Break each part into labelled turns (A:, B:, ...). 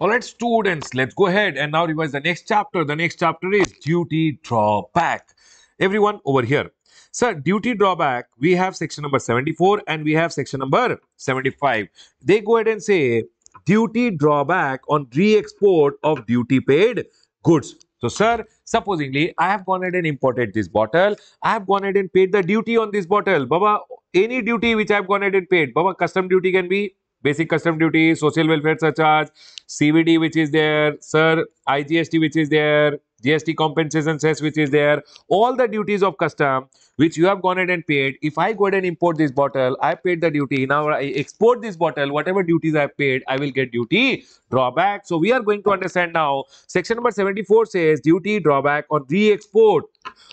A: Alright students, let's go ahead and now revise the next chapter. The next chapter is duty drawback. Everyone over here. Sir, duty drawback, we have section number 74 and we have section number 75. They go ahead and say duty drawback on re-export of duty paid goods. So, sir, supposingly, I have gone ahead and imported this bottle. I have gone ahead and paid the duty on this bottle. Baba, any duty which I have gone ahead and paid. Baba, custom duty can be basic custom duty, social welfare surcharge, CVD which is there, sir, IGST which is there, GST compensation cess which is there, all the duties of custom which you have gone ahead and paid. If I go ahead and import this bottle, I paid the duty. Now I export this bottle, whatever duties I have paid, I will get duty drawback. So we are going to understand now. Section number 74 says duty drawback on re-export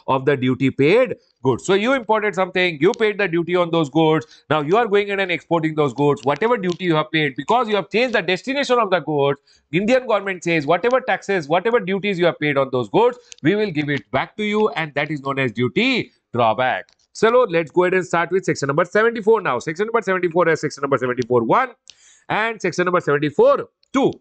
A: of the duty paid goods. So you imported something, you paid the duty on those goods. Now you are going in and exporting those goods. Whatever duty you have paid, because you have changed the destination of the goods, Indian government says whatever taxes, whatever duties you have paid on those goods, we will give it back to you and that is known as duty drawback. So let's go ahead and start with section number 74 now. Section number 74 is section number 74 1 and section number 74 2.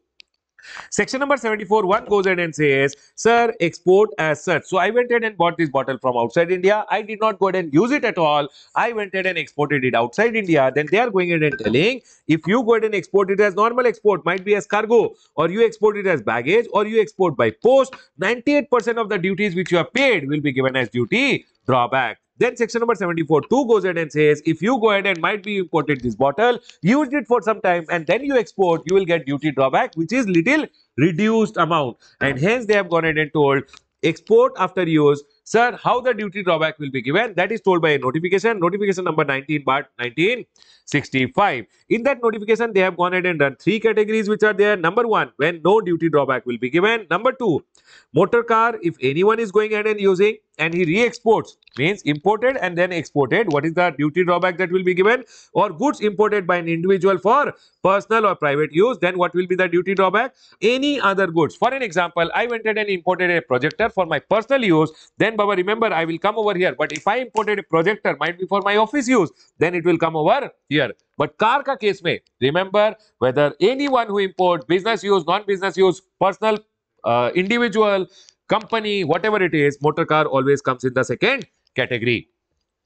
A: Section number 74 1 goes ahead and says, Sir, export as such. So I went ahead and bought this bottle from outside India. I did not go ahead and use it at all. I went ahead and exported it outside India. Then they are going ahead and telling, if you go ahead and export it as normal export, might be as cargo, or you export it as baggage, or you export by post, 98% of the duties which you have paid will be given as duty drawback. Then section number 74 2 goes ahead and says if you go ahead and might be imported this bottle, used it for some time and then you export, you will get duty drawback which is little reduced amount. And hence they have gone ahead and told export after use. Sir, how the duty drawback will be given? That is told by a notification, notification number 19 but 1965. In that notification, they have gone ahead and done three categories which are there. Number one, when no duty drawback will be given. Number two, motor car, if anyone is going ahead and using and he re-exports means imported and then exported. What is the duty drawback that will be given? Or goods imported by an individual for personal or private use then what will be the duty drawback? Any other goods. For an example i went and imported a projector for my personal use. Then baba remember i will come over here. But if i imported a projector might be for my office use then it will come over here. But car ka case mein remember whether anyone who import business use non business use personal uh, individual company, whatever it is, motor car always comes in the second category.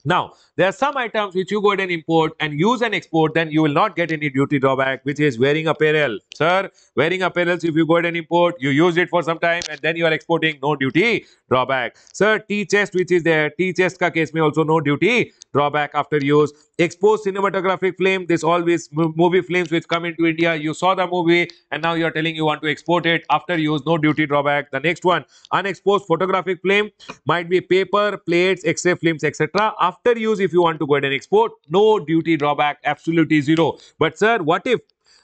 A: Now, there are some items which you go ahead and import and use and export, then you will not get any duty drawback, which is wearing apparel. Sir, wearing apparel, if you go ahead and import, you use it for some time and then you are exporting, no duty drawback. Sir, T-chest which is there, T-chest ka case may also no duty drawback after use. Exposed cinematographic film, this always movie films which come into India, you saw the movie and now you are telling you want to export it after use, no duty drawback. The next one, unexposed photographic film, might be paper, plates, X-ray films, etc. After use, if you want to go ahead and export, no duty drawback, absolutely zero. But sir, what if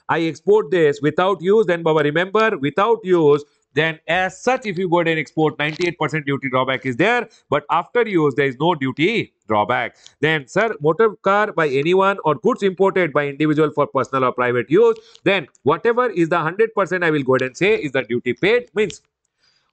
A: I export this without use, then Baba, remember, without use, then as such if you go ahead and export 98% duty drawback is there. But after use there is no duty drawback. Then sir motor car by anyone or goods imported by individual for personal or private use then whatever is the 100% i will go ahead and say is the duty paid means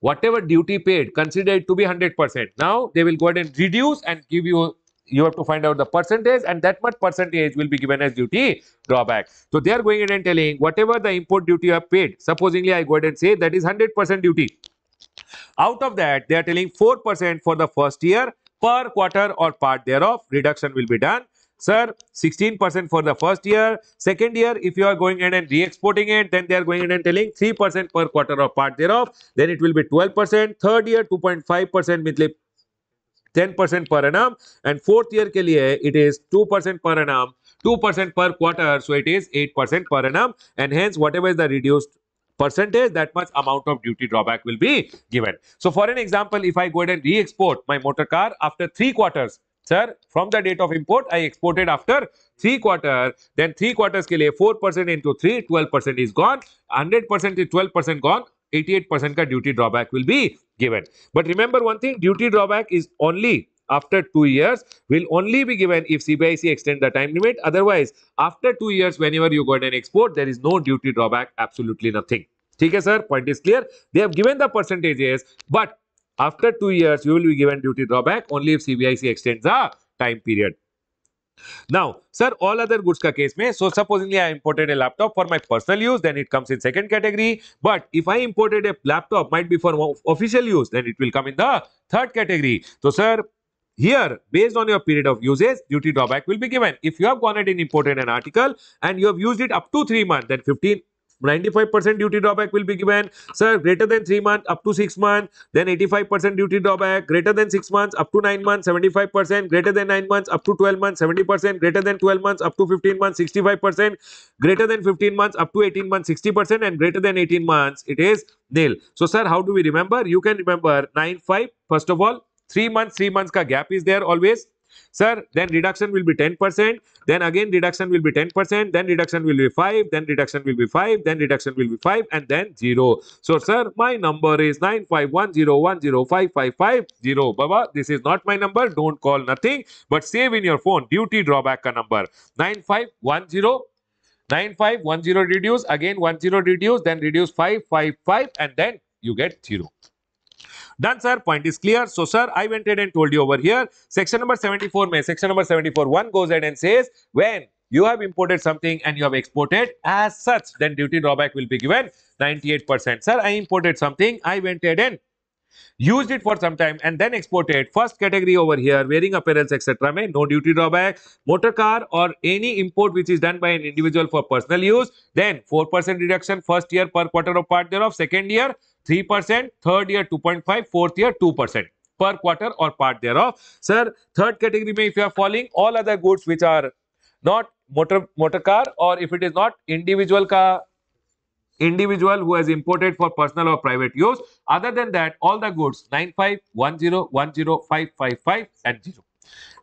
A: whatever duty paid considered to be 100% now they will go ahead and reduce and give you you have to find out the percentage and that much percentage will be given as duty drawback. So they are going in and telling whatever the import duty you have paid, supposingly I go ahead and say that is 100% duty. Out of that, they are telling 4% for the first year per quarter or part thereof, reduction will be done. Sir, 16% for the first year. Second year, if you are going in and re-exporting it, then they are going in and telling 3% per quarter or part thereof. Then it will be 12%. Third year, 2.5% 10% per annum and fourth year ke liye it is 2% per annum 2% per quarter so it is 8% per annum and hence whatever is the reduced percentage that much amount of duty drawback will be given. So for an example if i go ahead and re-export my motor car after 3 quarters sir from the date of import i exported after 3 quarter then 3 quarters ke liye 4% into 3 12% is gone 100% is 12% gone 88% ka duty drawback will be given. But remember one thing, duty drawback is only after two years will only be given if CBIC extend the time limit. Otherwise, after two years, whenever you go ahead and export, there is no duty drawback, absolutely nothing. Okay, sir, point is clear. They have given the percentages, but after two years, you will be given duty drawback only if CBIC extends the time period. Now, sir, all other goods ka case mein, so supposingly I imported a laptop for my personal use, then it comes in second category. But if I imported a laptop, might be for official use, then it will come in the third category. So, sir, here, based on your period of usage, duty drawback will be given. If you have gone ahead and imported an article and you have used it up to 3 months, then 15 95% duty drawback will be given. Sir, greater than 3 months up to 6 months, then 85% duty drawback. Greater than 6 months up to 9 months, 75%. Greater than 9 months up to 12 months, 70%. Greater than 12 months up to 15 months, 65%. Greater than 15 months up to 18 months, 60%. And greater than 18 months, it is nil. So, sir, how do we remember? You can remember 9, 5. First of all, 3 months, 3 months ka gap is there always. Sir, then reduction will be 10%, then again reduction will be 10%, then reduction will be 5, then reduction will be 5, then reduction will be 5 and then 0. So, sir, my number is 95101055550. Baba, this is not my number. Don't call nothing, but save in your phone duty drawback ka number 9510 9510 reduce again 10 reduce then reduce 555 and then you get 0 Done, sir. Point is clear. So, sir, I went ahead and told you over here. Section number 74 may section number 74 1 goes ahead and says when you have imported something and you have exported as such, then duty drawback will be given 98%. Sir, I imported something. I went ahead and used it for some time and then exported first category over here wearing apparels etc may no duty drawback motor car or any import which is done by an individual for personal use then 4% reduction first year per quarter of part thereof second year 3%, third year 2.5, fourth year 2% per quarter or part thereof. Sir, third category may if you are falling all other goods which are not motor motor car or if it is not individual car individual who has imported for personal or private use. Other than that, all the goods 95, 10, 10, 555 and 0.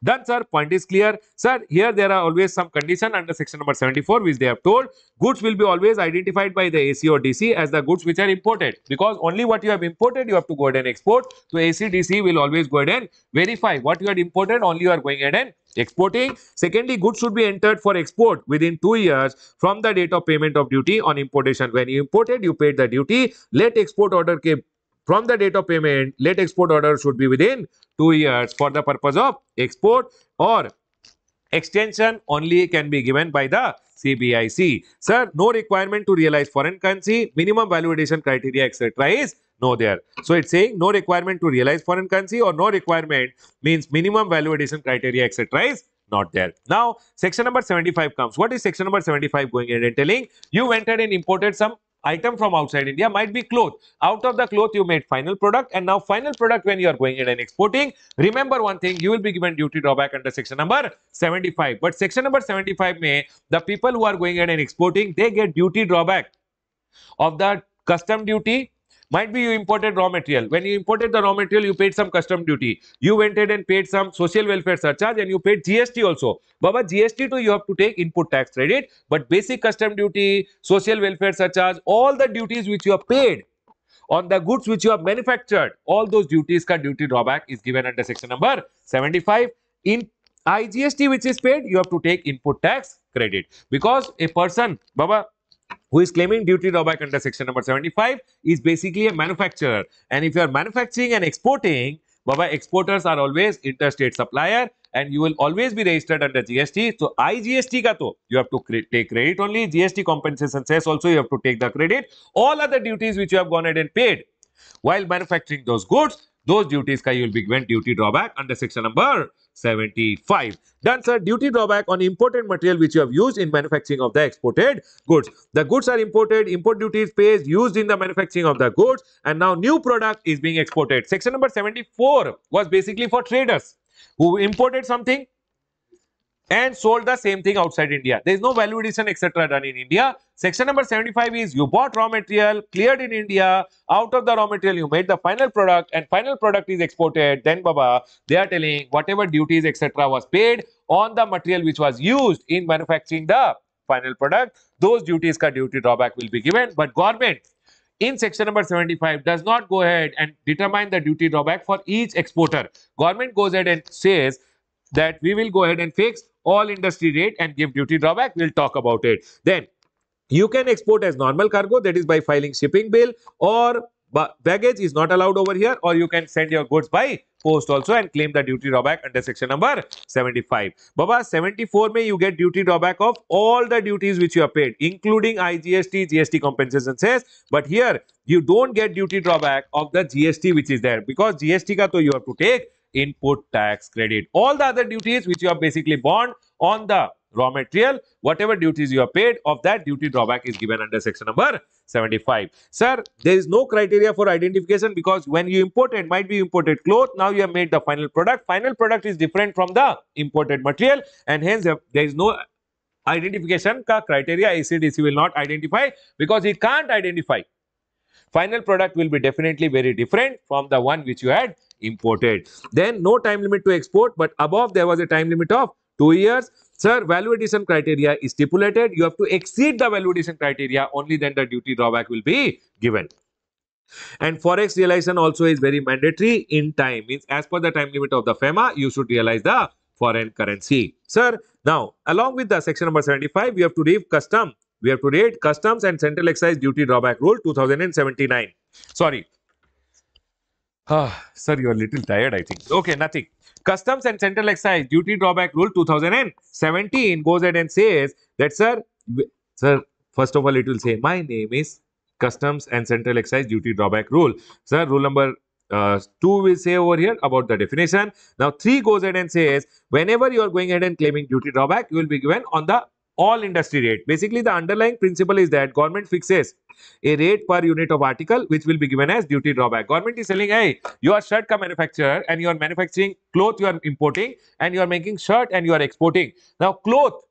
A: Done, sir. Point is clear. Sir, here there are always some condition under section number 74 which they have told. Goods will be always identified by the AC or DC as the goods which are imported. Because only what you have imported, you have to go ahead and export. So, AC, DC will always go ahead and verify what you had imported, only you are going ahead and exporting. Secondly, goods should be entered for export within two years from the date of payment of duty on importation. When you imported, you paid the duty. Let export order came from the date of payment, late export order should be within two years for the purpose of export or extension only can be given by the CBIC. Sir, no requirement to realize foreign currency, minimum valuation criteria, etc. is no there. So it's saying no requirement to realize foreign currency or no requirement means minimum valuation criteria, etc. is not there. Now, section number 75 comes. What is section number 75 going ahead and telling? You entered and imported some item from outside India might be cloth. Out of the cloth, you made final product and now final product when you are going in and exporting, remember one thing, you will be given duty drawback under section number 75. But section number 75 may, the people who are going in and exporting, they get duty drawback of the custom duty might be you imported raw material. When you imported the raw material, you paid some custom duty. You went ahead and paid some social welfare surcharge and you paid GST also. Baba, GST too, you have to take input tax credit. But basic custom duty, social welfare surcharge, all the duties which you have paid on the goods which you have manufactured, all those duties ka duty drawback is given under section number 75. In IGST which is paid, you have to take input tax credit. Because a person, Baba, who is claiming duty drawback under section number 75 is basically a manufacturer. And if you are manufacturing and exporting, Baba, exporters are always interstate supplier and you will always be registered under GST. So, IGST ka to, you have to take credit only. GST compensation cess also you have to take the credit. All other duties which you have gone ahead and paid while manufacturing those goods, those duties ka you will be given duty drawback under section number 75. Done, sir. Duty drawback on imported material which you have used in manufacturing of the exported goods. The goods are imported, import duty is paid, used in the manufacturing of the goods, and now new product is being exported. Section number 74 was basically for traders who imported something and sold the same thing outside India. There is no value addition etc. done in India. Section number 75 is you bought raw material, cleared in India, out of the raw material you made the final product and final product is exported. Then Baba, they are telling whatever duties etc. was paid on the material which was used in manufacturing the final product, those duties ka duty drawback will be given. But government in section number 75 does not go ahead and determine the duty drawback for each exporter. Government goes ahead and says that we will go ahead and fix all industry rate and give duty drawback. We'll talk about it. Then you can export as normal cargo that is by filing shipping bill or baggage is not allowed over here or you can send your goods by post also and claim the duty drawback under section number 75. Baba 74 may you get duty drawback of all the duties which you have paid including IGST, GST compensation cess but here you don't get duty drawback of the GST which is there because GST ka to you have to take input tax credit. All the other duties which you have basically bond on the raw material, whatever duties you have paid of that duty drawback is given under section number 75. Sir, there is no criteria for identification because when you imported, might be imported cloth, now you have made the final product. Final product is different from the imported material and hence uh, there is no identification ka criteria ACDC will not identify because it can't identify. Final product will be definitely very different from the one which you had imported. Then no time limit to export but above there was a time limit of 2 years Sir, value addition criteria is stipulated. You have to exceed the value addition criteria. Only then the duty drawback will be given. And forex realization also is very mandatory in time. Means as per the time limit of the FEMA, you should realize the foreign currency. Sir, now along with the section number 75, we have to read custom. We have to read customs and central excise duty drawback rule 2079. Sorry. Ah, sir, you are a little tired, I think. Okay, nothing. Customs and Central Excise Duty Drawback Rule 2017 goes ahead and says that, sir, sir, first of all, it will say, my name is Customs and Central Excise Duty Drawback Rule. Sir, rule number uh, 2 will say over here about the definition. Now, 3 goes ahead and says, whenever you are going ahead and claiming duty drawback, you will be given on the all industry rate. Basically, the underlying principle is that government fixes a rate per unit of article which will be given as duty drawback. Government is selling, hey, you are shirt manufacturer and you are manufacturing cloth you are importing and you are making shirt and you are exporting. Now, cloth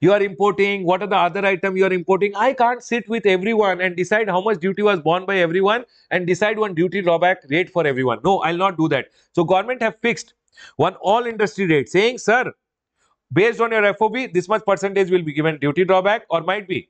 A: you are importing, what are the other item you are importing? I can't sit with everyone and decide how much duty was borne by everyone and decide one duty drawback rate for everyone. No, I'll not do that. So, government have fixed one all industry rate saying, sir, based on your FOB, this much percentage will be given duty drawback or might be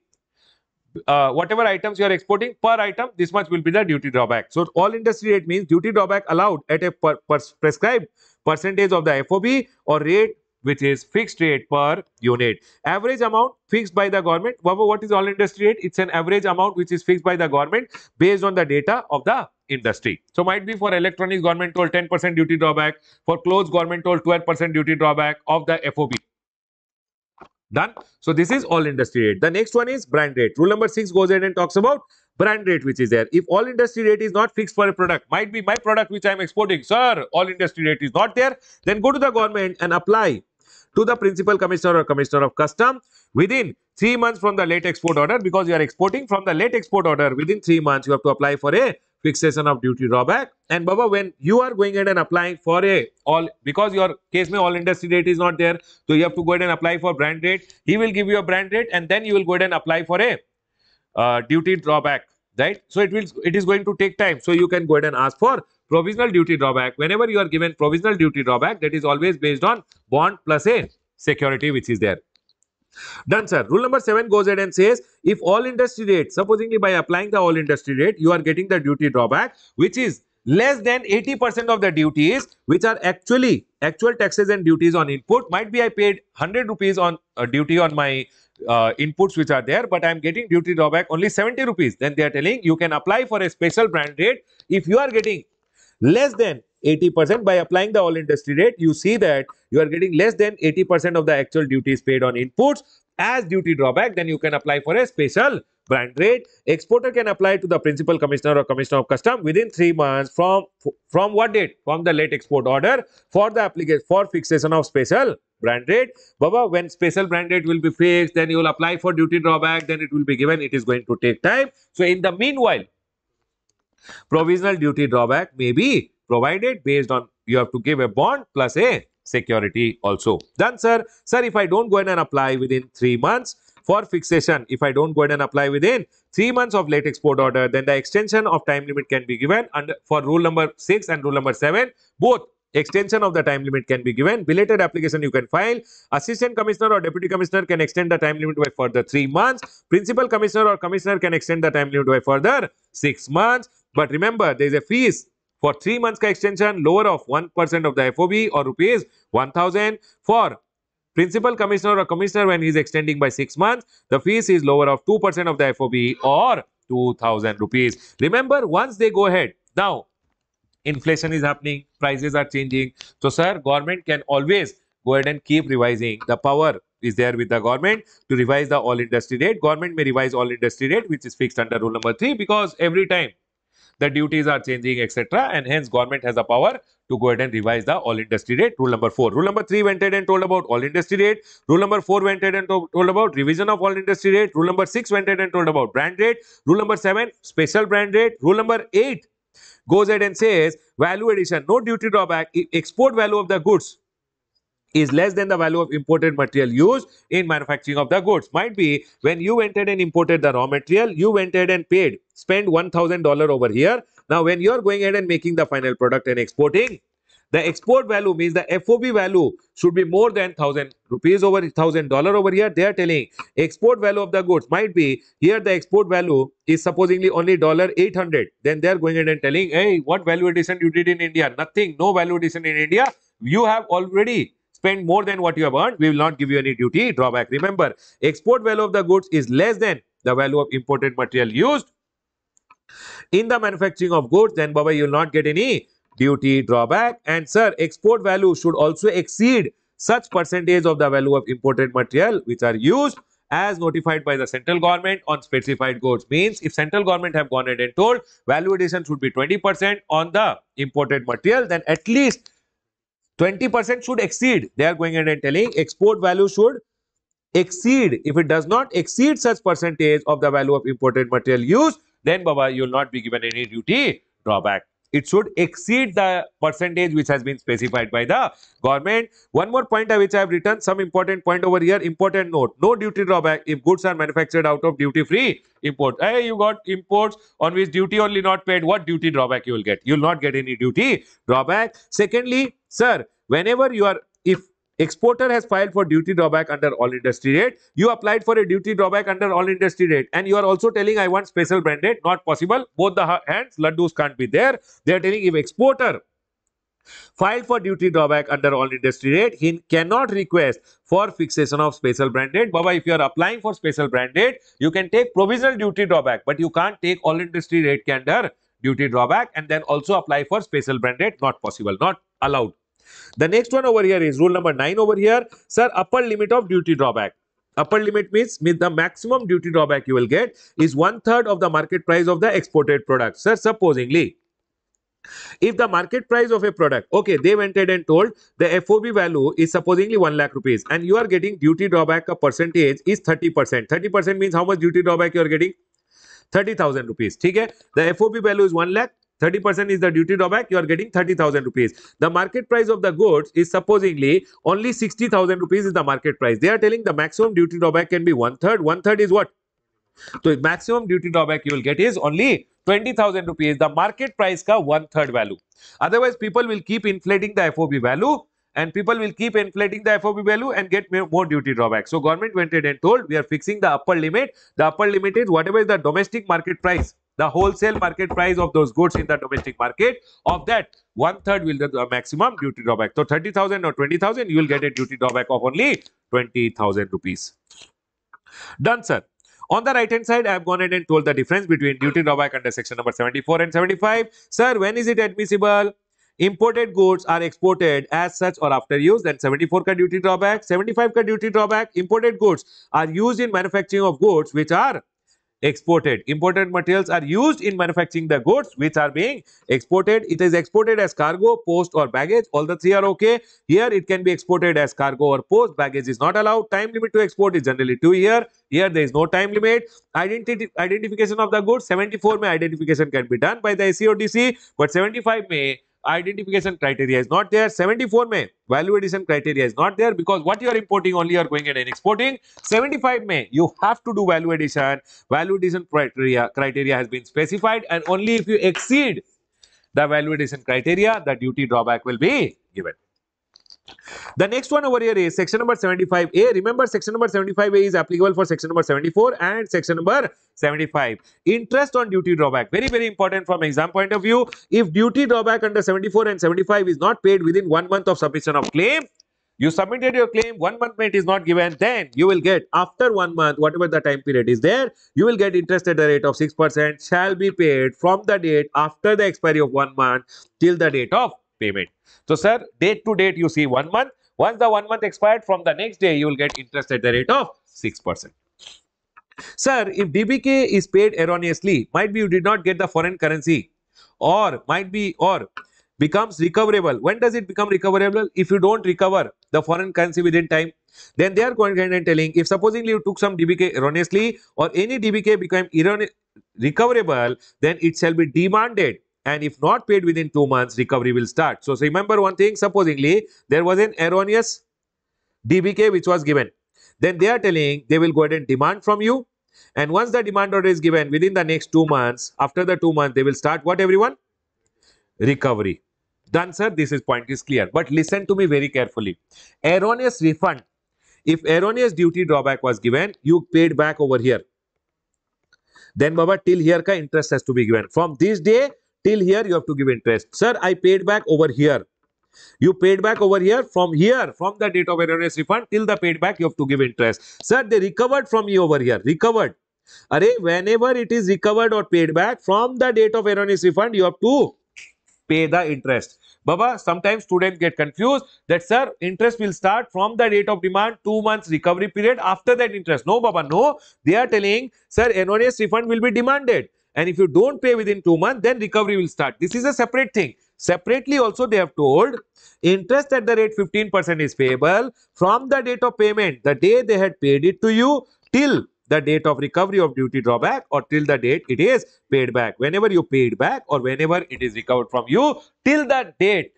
A: uh, whatever items you are exporting per item, this much will be the duty drawback. So, all industry rate means duty drawback allowed at a per, per prescribed percentage of the FOB or rate which is fixed rate per unit. Average amount fixed by the government. What is all industry rate? It's an average amount which is fixed by the government based on the data of the industry. So might be for electronics government told 10% duty drawback, for clothes government told 12% duty drawback of the FOB. Done. So this is all industry rate. The next one is brand rate. Rule number 6 goes ahead and talks about brand rate which is there. If all industry rate is not fixed for a product, might be my product which I am exporting. Sir, all industry rate is not there. Then go to the government and apply to the principal commissioner or commissioner of custom within 3 months from the late export order because you are exporting from the late export order within 3 months you have to apply for a fixation of duty drawback. And Baba, when you are going ahead and applying for a all because your case may all industry rate is not there, so you have to go ahead and apply for brand rate. He will give you a brand rate, and then you will go ahead and apply for a uh, duty drawback. Right. So it will it is going to take time. So you can go ahead and ask for provisional duty drawback. Whenever you are given provisional duty drawback, that is always based on bond plus a security which is there. Done, sir. Rule number 7 goes ahead and says, if all industry rate, supposingly by applying the all industry rate, you are getting the duty drawback, which is less than 80% of the duties, which are actually actual taxes and duties on input. Might be I paid 100 rupees on uh, duty on my uh, inputs which are there, but I am getting duty drawback only 70 rupees. Then they are telling you can apply for a special brand rate if you are getting less than 80% by applying the all industry rate you see that you are getting less than 80% of the actual duties paid on inputs. As duty drawback then you can apply for a special brand rate. Exporter can apply to the principal commissioner or commissioner of custom within 3 months from from what date? From the late export order for the application for fixation of special brand rate. Baba when special brand rate will be fixed then you will apply for duty drawback then it will be given. It is going to take time. So in the meanwhile provisional duty drawback may be provided based on you have to give a bond plus a security also. Done, sir. Sir, if I don't go ahead and apply within three months for fixation, if I don't go ahead and apply within three months of late export order, then the extension of time limit can be given under for rule number six and rule number seven. Both extension of the time limit can be given. Belated application you can file. Assistant commissioner or deputy commissioner can extend the time limit by further three months. Principal commissioner or commissioner can extend the time limit by further six months. But remember, there is a fees for 3 months extension, lower of 1% of the FOB or rupees 1000. For principal commissioner or commissioner when he is extending by 6 months, the fees is lower of 2% of the FOB or 2000 rupees. Remember, once they go ahead, now inflation is happening, prices are changing. So, sir, government can always go ahead and keep revising. The power is there with the government to revise the all industry rate. Government may revise all industry rate, which is fixed under rule number three, because every time the duties are changing, etc. And hence, government has the power to go ahead and revise the all industry rate. Rule number four. Rule number three went ahead and told about all industry rate. Rule number four went ahead and to told about revision of all industry rate. Rule number six went ahead and told about brand rate. Rule number seven, special brand rate. Rule number eight goes ahead and says value addition, no duty drawback, export value of the goods is less than the value of imported material used in manufacturing of the goods. Might be when you went ahead and imported the raw material, you went ahead and paid, spend $1,000 over here. Now, when you're going ahead and making the final product and exporting, the export value means the FOB value should be more than 1000 rupees over $1000 over here. They are telling export value of the goods might be here the export value is supposedly only 800. Then they are going ahead and telling, hey, what value addition you did in India? Nothing, no value addition in India. You have already spend more than what you have earned, we will not give you any duty drawback. Remember, export value of the goods is less than the value of imported material used in the manufacturing of goods, then Baba, you will not get any duty drawback. And sir, export value should also exceed such percentage of the value of imported material which are used as notified by the central government on specified goods means if central government have gone ahead and told value addition should be 20% on the imported material then at least 20% should exceed. They are going ahead and telling export value should exceed. If it does not exceed such percentage of the value of imported material used, then Baba, you will not be given any duty drawback it should exceed the percentage which has been specified by the government. One more point which I have written, some important point over here, important note, no duty drawback if goods are manufactured out of duty-free import. Hey, you got imports on which duty only not paid, what duty drawback you will get? You will not get any duty drawback. Secondly, sir, whenever you are, if Exporter has filed for duty drawback under all industry rate. You applied for a duty drawback under all industry rate and you are also telling I want special brand rate. Not possible. Both the hands, laddus can't be there. They are telling if exporter filed for duty drawback under all industry rate, he cannot request for fixation of special brand rate. Baba, if you are applying for special brand rate, you can take provisional duty drawback, but you can't take all industry rate under duty drawback and then also apply for special brand rate. Not possible, not allowed. The next one over here is rule number 9 over here. Sir, upper limit of duty drawback. Upper limit means, means the maximum duty drawback you will get is one third of the market price of the exported product. Sir, supposingly, if the market price of a product, okay, they went ahead and told the FOB value is supposedly 1 lakh rupees and you are getting duty drawback a percentage is 30%. 30% means how much duty drawback you are getting? 30,000 rupees. Okay? The FOB value is 1 lakh 30% is the duty drawback, you are getting 30,000 rupees. The market price of the goods is supposedly only 60,000 rupees is the market price. They are telling the maximum duty drawback can be one third. One third is what? So maximum duty drawback you will get is only 20,000 rupees. The market price ka one third value. Otherwise, people will keep inflating the FOB value and people will keep inflating the FOB value and get more duty drawback. So government went ahead and told we are fixing the upper limit. The upper limit is whatever is the domestic market price the wholesale market price of those goods in the domestic market of that one third will the maximum duty drawback so 30000 or 20000 you will get a duty drawback of only 20000 rupees done sir on the right hand side, I have gone ahead and told the difference between duty drawback under section number 74 and 75. Sir, when is it admissible? Imported goods are exported as such or after use. Then 74 ka duty drawback. 75 ka duty drawback. Imported goods are used in manufacturing of goods which are exported. Imported materials are used in manufacturing the goods which are being exported. It is exported as cargo, post or baggage. All the three are okay. Here it can be exported as cargo or post. Baggage is not allowed. Time limit to export is generally 2 year. Here there is no time limit. Identity, identification of the goods 74 May identification can be done by the ACDC but 75 May identification criteria is not there. 74 May value addition criteria is not there because what you are importing only you are going and exporting. 75 May you have to do value addition. Value addition criteria, criteria has been specified and only if you exceed the value addition criteria the duty drawback will be given. The next one over here is section number 75A. Remember section number 75A is applicable for section number 74 and section number 75. Interest on duty drawback. Very, very important from exam point of view. If duty drawback under 74 and 75 is not paid within one month of submission of claim, You submitted your claim, one month payment is not given, then you will get after one month, whatever the time period is there, you will get interest at the rate of 6% shall be paid from the date after the expiry of one month till the date of payment. So, sir, date to date you see one month. Once the one month expired, from the next day you will get interest at the rate of 6%. Sir, if DBK is paid erroneously, might be you did not get the foreign currency or might be or becomes recoverable. When does it become recoverable? If you don't recover the foreign currency within time, then they are going and telling if supposedly you took some DBK erroneously or any DBK became recoverable, then it shall be demanded and if not paid within two months, recovery will start. So, so remember one thing, supposingly there was an erroneous DBK which was given. Then they are telling they will go ahead and demand from you and once the demand order is given within the next two months, after the two months, they will start what everyone? Recovery. Done, sir. This is point is clear. But listen to me very carefully. Erroneous refund. If erroneous duty drawback was given, you paid back over here. Then, Baba, till here ka interest has to be given. From this day till here, you have to give interest. Sir, I paid back over here. You paid back over here from here, from the date of erroneous refund till the paid back, you have to give interest. Sir, they recovered from you over here. Recovered. Array, whenever it is recovered or paid back from the date of erroneous refund, you have to pay the interest. Baba, sometimes students get confused that sir, interest will start from the date of demand, two months recovery period after that interest. No, Baba, no. They are telling, sir, erroneous refund will be demanded. And if you don't pay within two months, then recovery will start. This is a separate thing. Separately also they have told interest at the rate 15% is payable from the date of payment, the day they had paid it to you till the date of recovery of duty drawback or till the date it is paid back. Whenever you paid back or whenever it is recovered from you till that date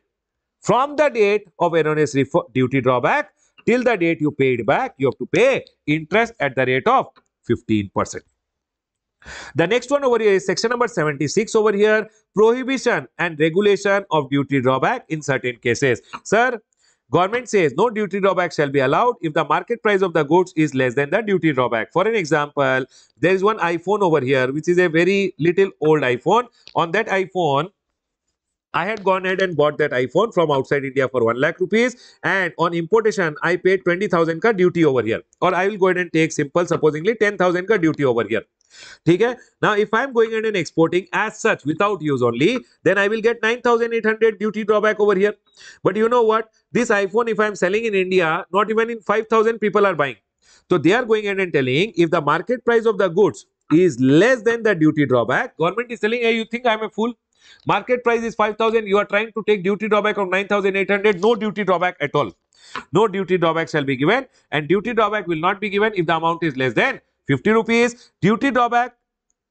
A: from the date of erroneous duty drawback till the date you paid back you have to pay interest at the rate of 15%. The next one over here is section number 76 over here prohibition and regulation of duty drawback in certain cases. Sir, Government says no duty drawback shall be allowed if the market price of the goods is less than the duty drawback. For an example, there is one iPhone over here which is a very little old iPhone. On that iPhone, I had gone ahead and bought that iPhone from outside India for 1 lakh rupees and on importation I paid 20,000 ka duty over here or I will go ahead and take simple supposingly 10,000 ka duty over here. Okay. Now, if I'm going ahead and exporting as such without use only, then I will get 9,800 duty drawback over here. But you know what? This iPhone, if I'm selling in India, not even in 5,000 people are buying. So, they are going ahead and telling if the market price of the goods is less than the duty drawback, government is telling, hey, you think I'm a fool? Market price is 5,000. You are trying to take duty drawback of 9,800. No duty drawback at all. No duty drawback shall be given and duty drawback will not be given if the amount is less than 50 rupees. Duty drawback,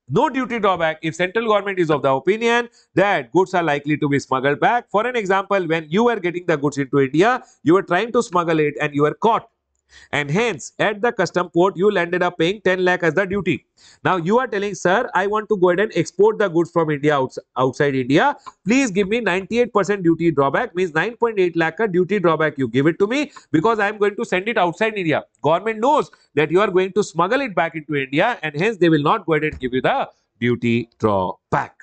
A: no duty drawback if central government is of the opinion that goods are likely to be smuggled back. For an example, when you were getting the goods into India, you were trying to smuggle it and you were caught and hence at the custom port you landed up paying 10 lakh as the duty. Now you are telling sir I want to go ahead and export the goods from India outs outside India. Please give me 98% duty drawback means 9.8 lakh duty drawback you give it to me because I am going to send it outside India. Government knows that you are going to smuggle it back into India and hence they will not go ahead and give you the duty drawback.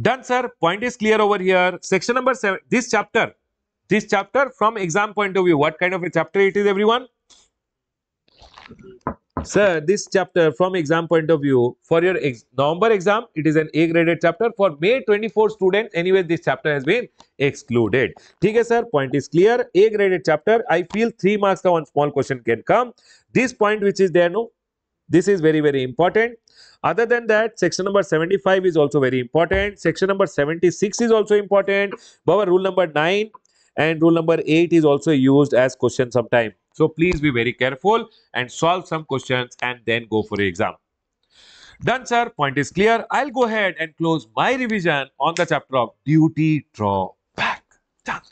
A: Done sir. Point is clear over here. Section number 7. This chapter this chapter from exam point of view. What kind of a chapter it is everyone? Sir this chapter from exam point of view for your ex november exam it is an a graded chapter. For may 24 students anyway this chapter has been excluded. okay sir? Point is clear. A graded chapter i feel three marks ka one small question can come. This point which is there no this is very very important. Other than that section number 75 is also very important. Section number 76 is also important. Our rule number 9 and rule number 8 is also used as question sometime. So please be very careful and solve some questions and then go for the exam. Done sir, point is clear. I'll go ahead and close my revision on the chapter of duty drawback. Done.